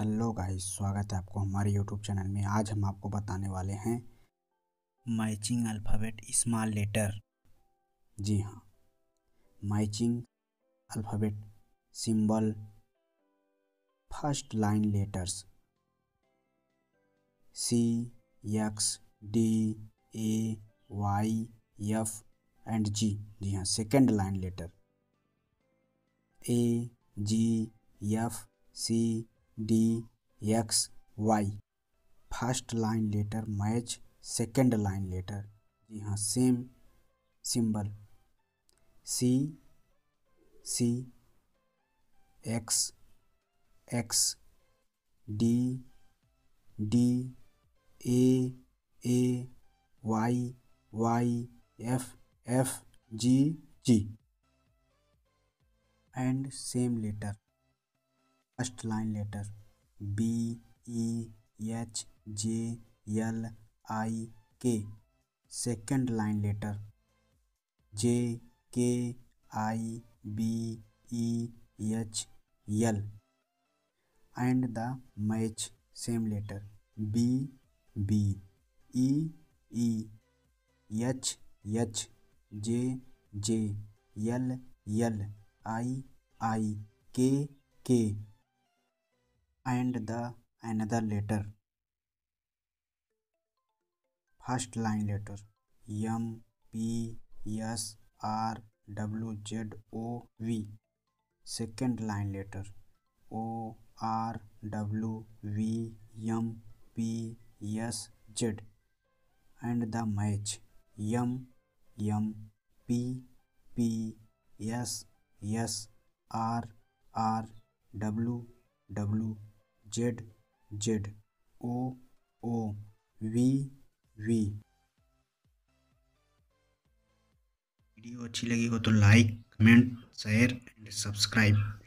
Hello guys स्वागत है आपको हमारे यूट्यूब चैनल में आज हम आपको बताने वाले हैं मैचिंग अल्फ़ाबेट स्मॉल लेटर जी हाँ matching alphabet symbol first line letters C X D A Y F and G जी हाँ second line letter A G F C D X Y first line letter match second line letter जी हाँ same symbol C C X X D D A A Y Y F F G G and same letter first line letter B E e, H J L I K second line letter J K I B E H L and the match same letter B B E E H H J J L L I I K K and the another letter. First line letter M, P, S, R, W, Z, O, V. Second line letter O, R, W, V, M, P, S, Z. And the match M, M, P, P, S, S, R, R, W, W, Z Z O O V V video अच्छी लगी हो तो like comment share and subscribe